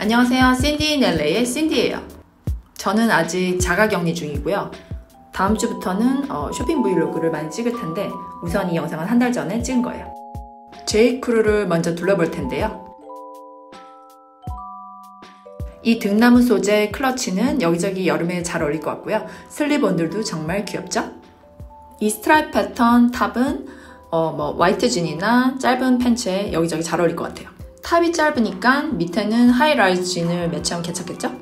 안녕하세요. Cindy in LA의 신디예요. 저는 아직 자가격리 중이고요. 다음 주부터는 어, 쇼핑 vlog를 많이 찍을 텐데 우선 이 영상은 한 달 전에 찍은 거예요. 제이크루를 먼저 둘러볼 텐데요. 이 등나무 소재 클러치는 여기저기 여름에 잘 어울릴 것 같고요. slip-on들도 정말 귀엽죠? 이 스트라이프 패턴 top은 어, 뭐 화이트 진이나 짧은 팬츠에 여기저기 잘 어울릴 것 같아요. top이 짧으니까 밑에는 high-rise 진을 매치하면 괜찮겠죠?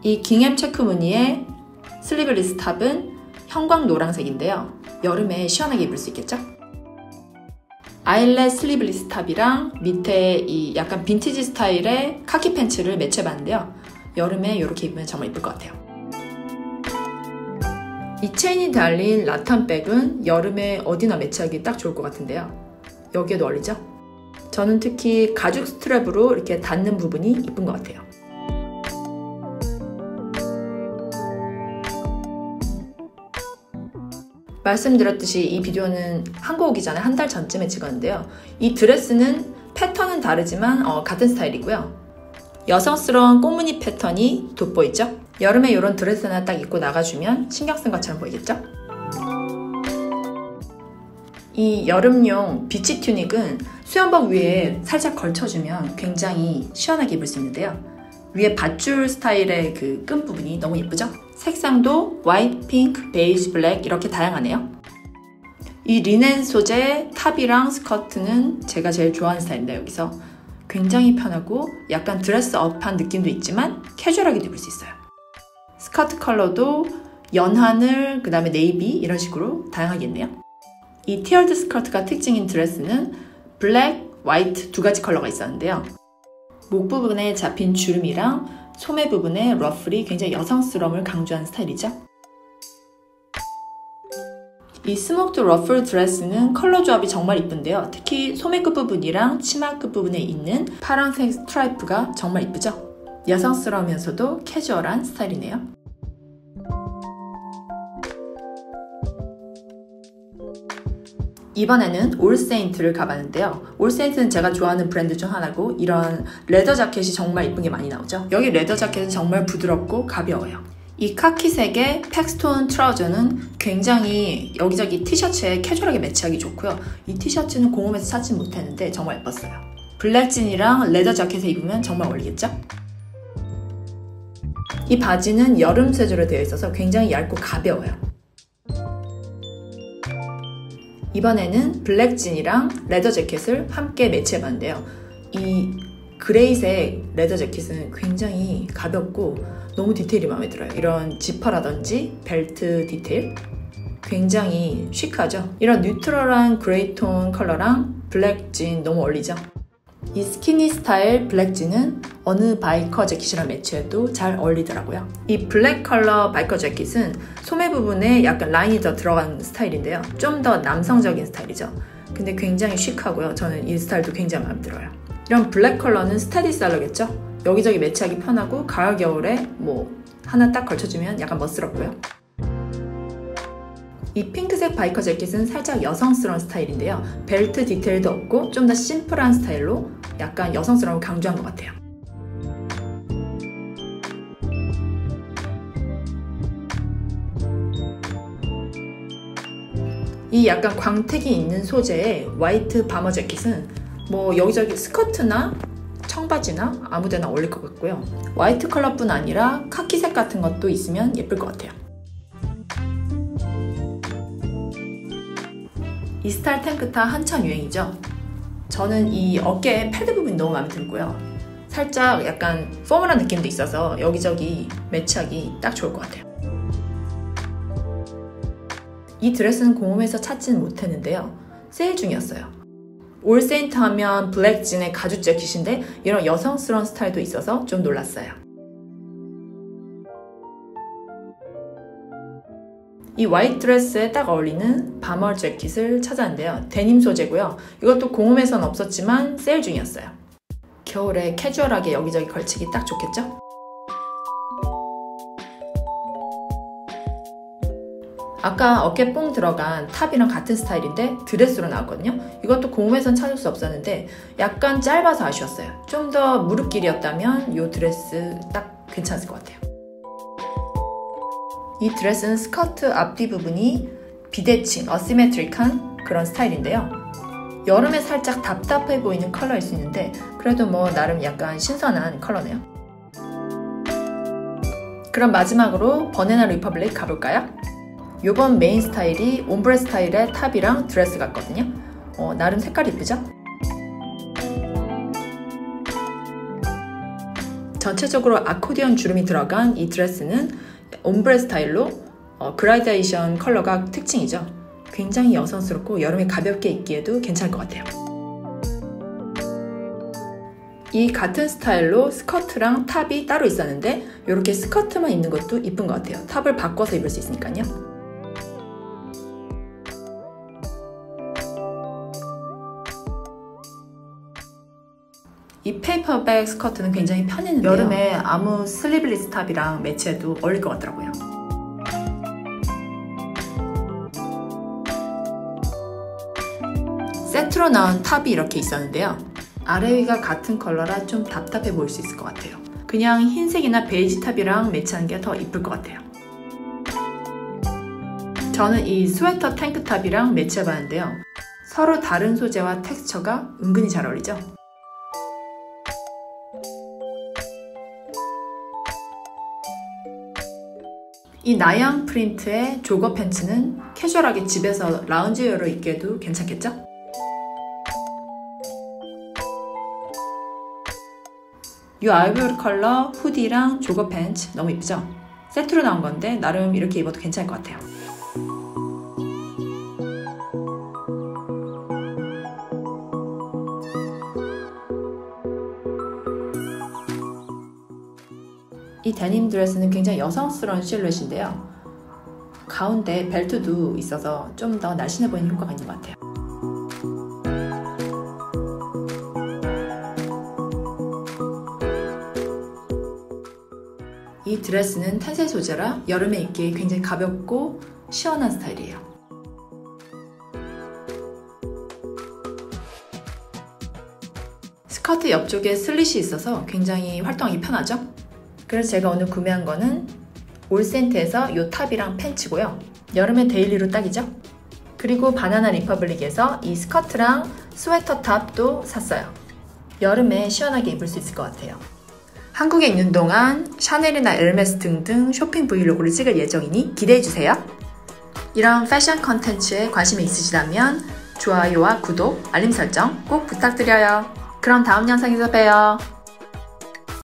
이 gingham 체크 무늬의 sleeveless top은 형광 노란색인데요. 여름에 시원하게 입을 수 있겠죠? eyelet sleeveless top이랑 밑에 이 약간 빈티지 스타일의 카키 팬츠를 매치해봤는데요. 여름에 이렇게 입으면 정말 이쁠 것 같아요. 이 체인이 달린 rattan bag은 여름에 어디나 매치하기 딱 좋을 것 같은데요. 여기에도 어울리죠? 저는 특히 가죽 스트랩으로 이렇게 닿는 부분이 이쁜 것 같아요. 말씀드렸듯이 이 비디오는 한국 오기 전에 한 달 전쯤에 찍었는데요. 이 드레스는 패턴은 다르지만 어, 같은 스타일이고요. 여성스러운 꽃무늬 패턴이 돋보이죠? 여름에 이런 드레스 하나 딱 입고 나가주면 신경 쓴 것처럼 보이겠죠? 이 여름용 beach 튜닉은 수영복 위에 살짝 걸쳐주면 굉장히 시원하게 입을 수 있는데요. 위에 밧줄 스타일의 그 끈 부분이 너무 예쁘죠? 색상도 화이트, 핑크, 베이지, 블랙 이렇게 다양하네요. 이 리넨 소재 top이랑 스커트는 제가 제일 좋아하는 스타일인데 여기서 굉장히 편하고 약간 dress up한 느낌도 있지만 캐주얼하게 입을 수 있어요. 스커트 컬러도 연하늘, 그 다음에 네이비 이런 식으로 다양하게 있네요. 이 tiered 스커트가 특징인 드레스는 블랙, 화이트 두 가지 컬러가 있었는데요. 목 부분에 잡힌 주름이랑 소매 부분에 러플이 굉장히 여성스러움을 강조하는 스타일이죠. 이 smocked 러플 드레스는 컬러 조합이 정말 이쁜데요. 특히 소매 끝부분이랑 치마 끝부분에 있는 파란색 스트라이프가 정말 이쁘죠? 여성스러우면서도 캐주얼한 스타일이네요. 이번에는 올세인트를 가봤는데요. 올세인트는 제가 좋아하는 브랜드 중 하나고 이런 leather 자켓이 정말 이쁜 게 많이 나오죠. 여기 leather 자켓은 정말 부드럽고 가벼워요. 이 카키색의 Paxton trouser는 굉장히 여기저기 티셔츠에 캐주얼하게 매치하기 좋고요. 이 티셔츠는 공홈에서 찾지 못했는데 정말 예뻤어요. 블랙진이랑 leather 자켓에 입으면 정말 어울리겠죠? 이 바지는 여름 소재로 되어 있어서 굉장히 얇고 가벼워요. 이번에는 블랙 진이랑 leather 재킷을 함께 매치해봤는데요. 이 gray색 leather 재킷은 굉장히 가볍고 너무 디테일이 마음에 들어요. 이런 지퍼라든지 벨트 디테일 굉장히 chic하죠. 이런 neutral한 gray톤 컬러랑 블랙 진 너무 어울리죠. 이 스키니 스타일 블랙 진은 어느 biker 재킷이랑 매치해도 잘 어울리더라고요. 이 블랙 컬러 biker 재킷은 소매 부분에 약간 라인이 더 들어간 스타일인데요. 좀 더 남성적인 스타일이죠. 근데 굉장히 시크하고요. 저는 이 스타일도 굉장히 마음에 들어요. 이런 블랙 컬러는 스테디셀러겠죠? 여기저기 매치하기 편하고 가을 겨울에 뭐 하나 딱 걸쳐주면 약간 멋스럽고요. 이 핑크색 biker 재킷은 살짝 여성스러운 스타일인데요. 벨트 디테일도 없고 좀 더 심플한 스타일로 약간 여성스러움을 강조한 것 같아요. 이 약간 광택이 있는 소재의 화이트 bomber 재킷은 뭐 여기저기 스커트나 청바지나 아무데나 어울릴 것 같고요. 화이트 컬러뿐 아니라 카키색 같은 것도 있으면 예쁠 것 같아요. 이 스타일 탱크탑 한참 유행이죠. 저는 이 어깨 패드 부분이 너무 마음에 들고요. 살짝 약간 formal한 느낌도 있어서 여기저기 매치하기 딱 좋을 것 같아요. 이 드레스는 공홈에서 찾지는 못했는데요. 세일 중이었어요. AllSaints 하면 블랙 진에 가죽 재킷인데 이런 여성스러운 스타일도 있어서 좀 놀랐어요. 이 화이트 드레스에 딱 어울리는 bomber 재킷을 찾았는데요. 데님 소재고요. 이것도 공홈에선 없었지만 세일 중이었어요. 겨울에 캐주얼하게 여기저기 걸치기 딱 좋겠죠? 아까 어깨 뽕 들어간 top이랑 같은 스타일인데 드레스로 나왔거든요. 이것도 공홈에선 찾을 수 없었는데 약간 짧아서 아쉬웠어요. 좀 더 무릎 길이였다면 이 드레스 딱 괜찮을 것 같아요. 이 드레스는 스커트 앞뒤 부분이 비대칭, asymmetric한 그런 스타일인데요. 여름에 살짝 답답해 보이는 컬러일 수 있는데 그래도 뭐 나름 약간 신선한 컬러네요. 그럼 마지막으로 Banana Republic 가볼까요? 이번 메인 스타일이 ombre 스타일의 top이랑 드레스 같거든요. 어, 나름 색깔 이쁘죠? 전체적으로 아코디언 주름이 들어간 이 드레스는 ombre 스타일로 어, 그라데이션 컬러가 특징이죠. 굉장히 여성스럽고 여름에 가볍게 입기에도 괜찮을 것 같아요. 이 같은 스타일로 스커트랑 top이 따로 있었는데 이렇게 스커트만 입는 것도 이쁜 것 같아요. top을 바꿔서 입을 수 있으니까요. 이 paper bag 스커트는 굉장히 편했는데요. 여름에 아무 sleeveless top이랑 매치해도 어울릴 것 같더라고요. 세트로 나온 top이 이렇게 있었는데요. 아래 위가 같은 컬러라 좀 답답해 보일 수 있을 것 같아요. 그냥 흰색이나 베이지 top이랑 매치하는 게 더 이쁠 것 같아요. 저는 이 스웨터 탱크탑이랑 매치해봤는데요. 서로 다른 소재와 텍스처가 은근히 잘 어울리죠? 이 나염 프린트의 jogger 팬츠는 캐주얼하게 집에서 loungewear로 입기에도 괜찮겠죠? 이 아이보리 컬러 후디랑 조거 팬츠 너무 이쁘죠? 세트로 나온 건데 나름 이렇게 입어도 괜찮을 것 같아요. 이 데님 드레스는 굉장히 여성스러운 실루엣인데요. 가운데 벨트도 있어서 좀 더 날씬해 보이는 효과가 있는 것 같아요. 이 드레스는 텐셀 소재라 여름에 입기에 굉장히 가볍고 시원한 스타일이에요. 스커트 옆쪽에 슬릿이 있어서 굉장히 활동하기 편하죠? 그래서 제가 오늘 구매한 거는 AllSaints에서 이 top이랑 팬츠고요. 여름에 daily로 딱이죠? 그리고 Banana Republic에서 이 스커트랑 스웨터 top도 샀어요. 여름에 시원하게 입을 수 있을 것 같아요. 한국에 있는 동안 샤넬이나 에르메스 등등 쇼핑 브이로그를 찍을 예정이니 기대해주세요. 이런 패션 컨텐츠에 관심이 있으시다면 좋아요와 구독, 알림 설정 꼭 부탁드려요. 그럼 다음 영상에서 봬요.